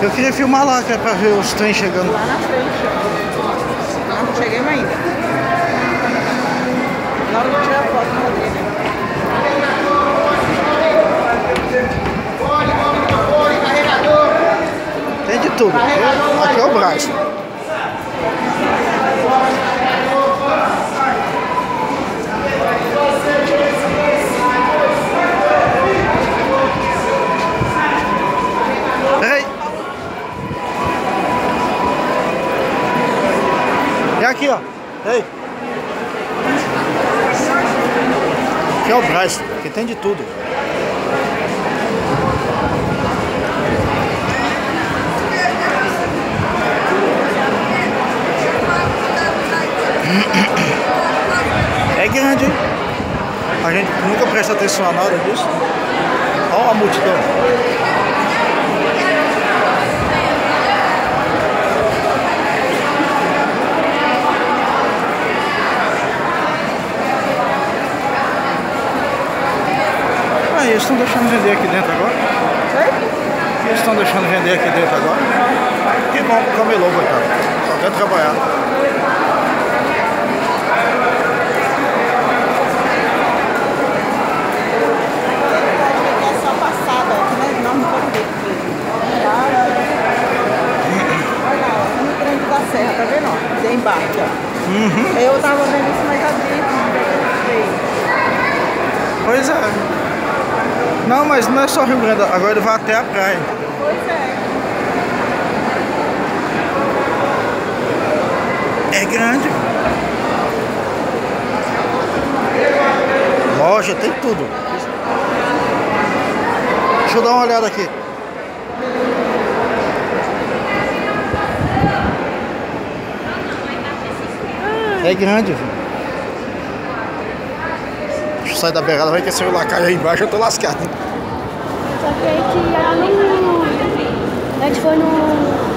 Eu queria filmar lá, que é pra ver os trens chegando. Lá na frente. Não, cheguemos ainda. Na hora de tirar foto com a dele. Tem de tudo. Aqui é o Brás. É aqui, ó. Ei. Aqui é o Brás. Aqui tem de tudo. É grande, hein? A gente nunca presta atenção a nada disso. Olha a multidão. Eles estão deixando vender aqui dentro agora? Eles estão deixando vender aqui dentro agora? Que bom pro camelô, coitado. Só quer trabalhar. Só passada, ó. Não, não, não pode ver. Para. Olha lá, ó. No trem da serra, tá vendo? Tem embarque, ó. Uhum. Eu tava vendo isso mais adiante. Pois é. Não, mas não é só Rio Grande, agora ele vai até a praia. Pois é. É grande. Loja, tem tudo. Deixa eu dar uma olhada aqui. É grande, filho. Sair da beirada, vai esse celular cai aí embaixo, eu tô lascado. Só que a gente ia lá no. A gente foi no.